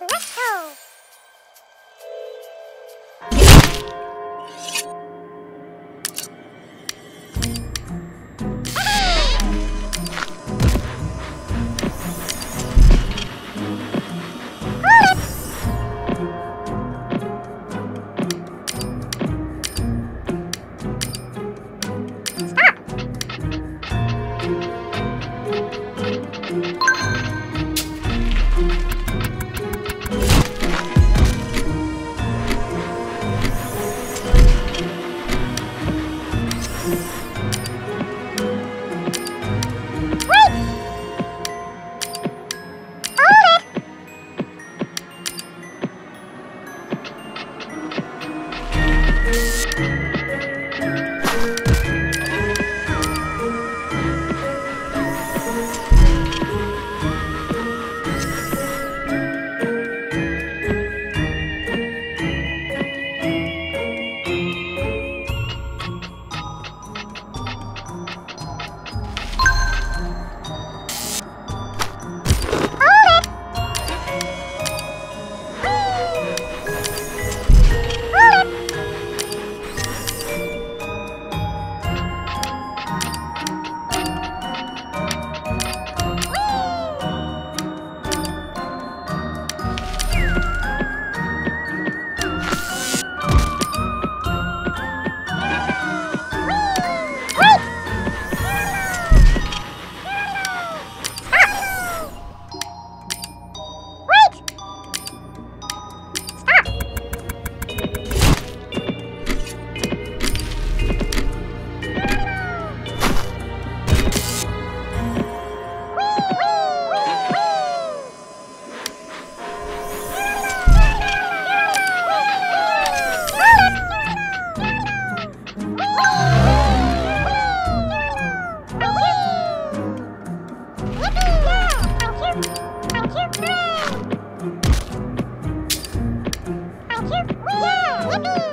Let's go.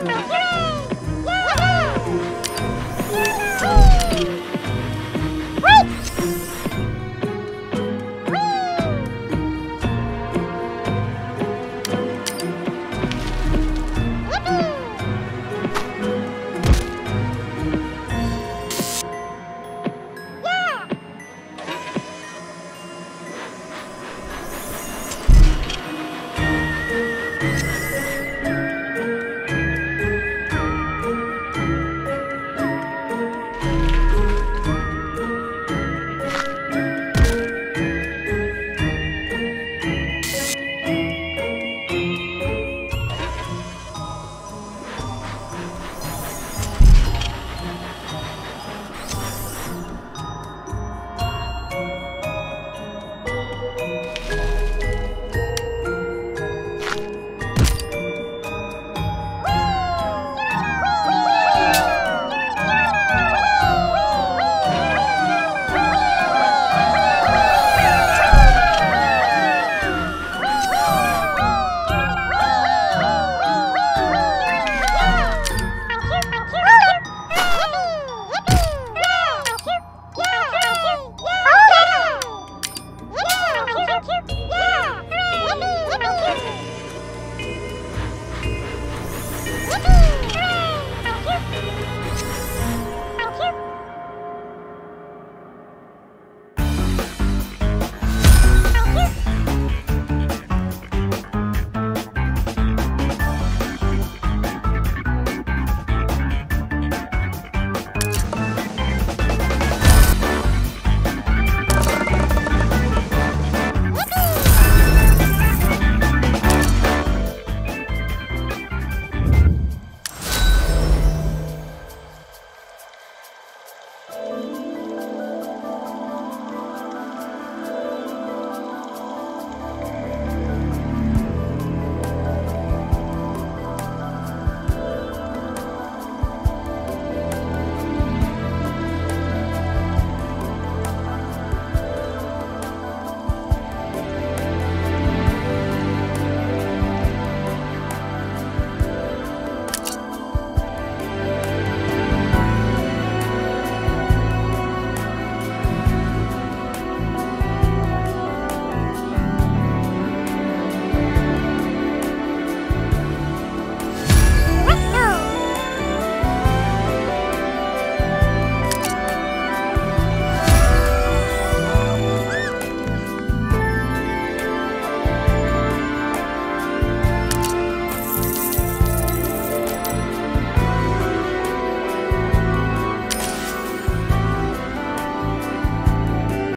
Thank you.